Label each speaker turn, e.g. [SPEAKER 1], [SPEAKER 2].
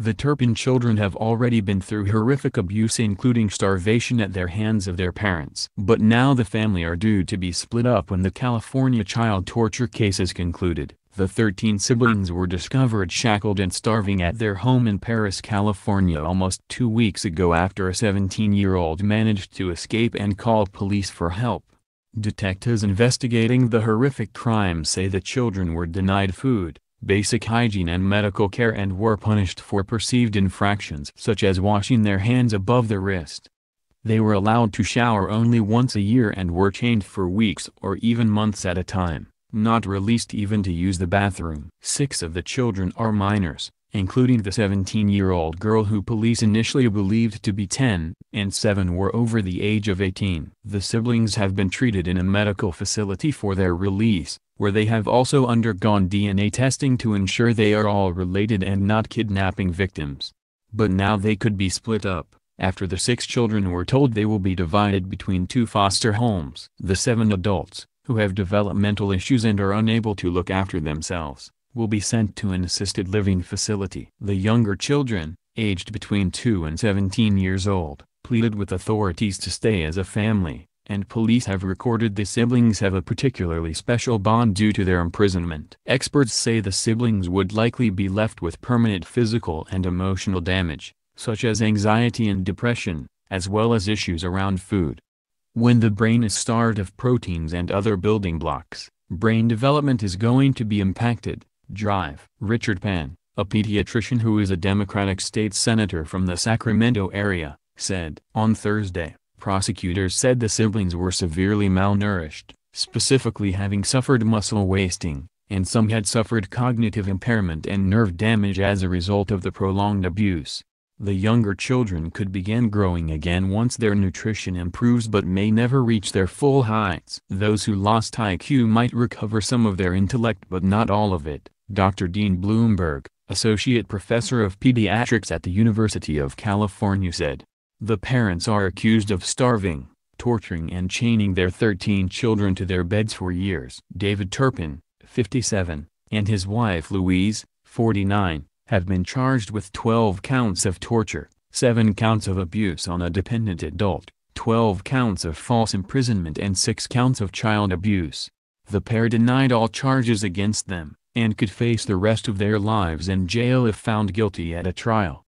[SPEAKER 1] The Turpin children have already been through horrific abuse including starvation at their hands of their parents. But now the family are due to be split up when the California child torture case is concluded. The 13 siblings were discovered shackled and starving at their home in Perris, California almost two weeks ago after a 17-year-old managed to escape and call police for help. Detectives investigating the horrific crime say the children were denied food, basic hygiene and medical care and were punished for perceived infractions such as washing their hands above the wrist. They were allowed to shower only once a year and were chained for weeks or even months at a time, not released even to use the bathroom. Six of the children are minors, including the 17-year-old girl who police initially believed to be 10, and seven were over the age of 18. The siblings have been treated in a medical facility for their release, where they have also undergone DNA testing to ensure they are all related and not kidnapping victims. But now they could be split up, after the six children were told they will be divided between two foster homes. The seven adults, who have developmental issues and are unable to look after themselves, will be sent to an assisted living facility. The younger children, aged between 2 and 17 years old, pleaded with authorities to stay as a family, and police have recorded the siblings have a particularly special bond due to their imprisonment. Experts say the siblings would likely be left with permanent physical and emotional damage, such as anxiety and depression, as well as issues around food. When the brain is starved of proteins and other building blocks, brain development is going to be impacted. Drive. Richard Pan, a pediatrician who is a Democratic state senator from the Sacramento area, said on Thursday. Prosecutors said the siblings were severely malnourished, specifically having suffered muscle wasting, and some had suffered cognitive impairment and nerve damage as a result of the prolonged abuse. The younger children could begin growing again once their nutrition improves but may never reach their full heights. Those who lost IQ might recover some of their intellect but not all of it, Dr. Dean Blumberg, associate professor of pediatrics at the University of California said. The parents are accused of starving, torturing and chaining their 13 children to their beds for years. David Turpin, 57, and his wife Louise, 49, have been charged with 12 counts of torture, 7 counts of abuse on a dependent adult, 12 counts of false imprisonment and 6 counts of child abuse. The pair denied all charges against them, and could face the rest of their lives in jail if found guilty at a trial.